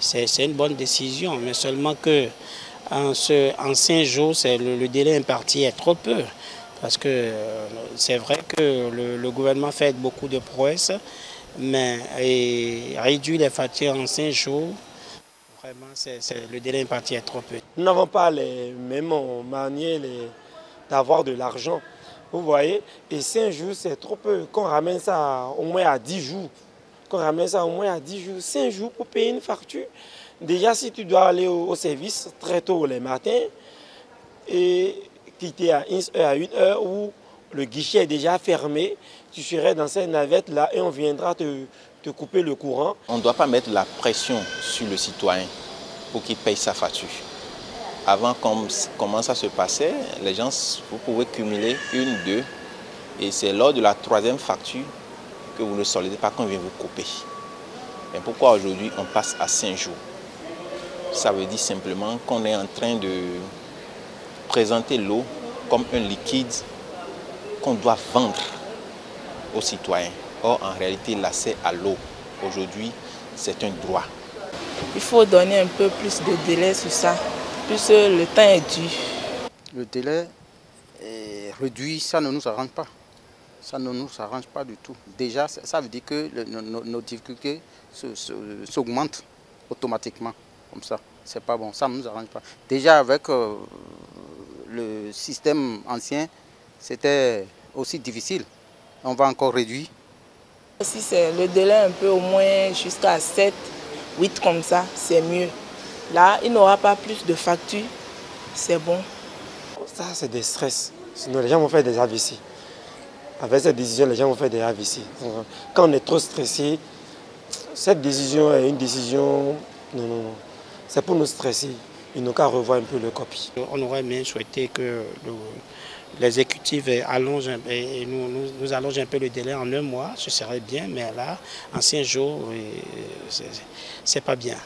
C'est une bonne décision, mais seulement que en, cinq jours, le, le, délai imparti est trop peu. Parce que euh, c'est vrai que le, gouvernement fait beaucoup de prouesses, mais réduire les factures en cinq jours, vraiment, le délai imparti est trop peu. Nous n'avons pas les mêmes manières d'avoir de l'argent. Vous voyez Et cinq jours, c'est trop peu. Qu'on ramène ça au moins à 10 jours qu'on ramène ça au moins à 10 jours, 5 jours pour payer une facture. Déjà, si tu dois aller au, service très tôt le matin et quitter à une heure, à une heure où le guichet est déjà fermé, tu serais dans cette navette-là et on viendra te, te couper le courant. On ne doit pas mettre la pression sur le citoyen pour qu'il paye sa facture. Avant, comme, comment ça se passait, les gens, vous pouvez cumuler une, deux, et c'est lors de la troisième facture que vous ne solidez pas qu'on vient vous couper. Mais pourquoi aujourd'hui on passe à 5 jours? Ça veut dire simplement qu'on est en train de présenter l'eau comme un liquide qu'on doit vendre aux citoyens. Or, en réalité, l'accès à l'eau, aujourd'hui, c'est un droit. Il faut donner un peu plus de délai sur ça, puisque le temps est dû. Le délai est réduit, ça ne nous arrange pas ça ne nous arrange pas du tout. Déjà, ça veut dire que le, nos, nos, difficultés s'augmentent automatiquement, comme ça. C'est pas bon, ça ne nous arrange pas. Déjà, avec euh, le système ancien, c'était aussi difficile. On va encore réduire. Si c'est le délai un peu au moins jusqu'à 7, 8 comme ça, c'est mieux. Là, il n'aura pas plus de factures, c'est bon. Ça, c'est des stress. Sinon, les gens vont faire des AVC. Avec cette décision, les gens vont faire des AVC. Quand on est trop stressé, cette décision est une décision... Non, non, non. C'est pour nous stresser. Ils n'ont qu'à revoir un peu le copie. On aurait bien souhaité que l'exécutif allonge nous, nous, allonge un peu le délai en un mois, ce serait bien, mais là, en cinq jours, c'est pas bien.